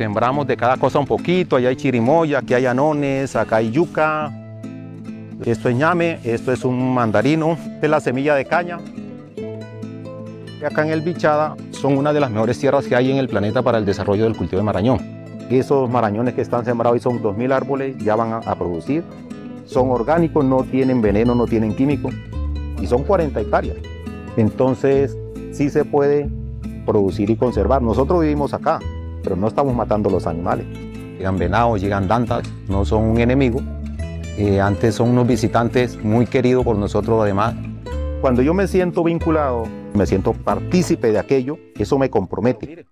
Sembramos de cada cosa un poquito, allá hay chirimoya, aquí hay anones, acá hay yuca. Esto es ñame, esto es un mandarino, esta es la semilla de caña. Acá en el Bichada son una de las mejores tierras que hay en el planeta para el desarrollo del cultivo de marañón. Esos marañones que están sembrados y son 2.000 árboles ya van a, a producir. Son orgánicos, no tienen veneno, no tienen químico y son 40 hectáreas. Entonces sí se puede producir y conservar. Nosotros vivimos acá, pero no estamos matando los animales. Llegan venados, llegan dantas, no son un enemigo. Eh, antes son unos visitantes muy queridos por nosotros además. Cuando yo me siento vinculado, me siento partícipe de aquello, eso me compromete.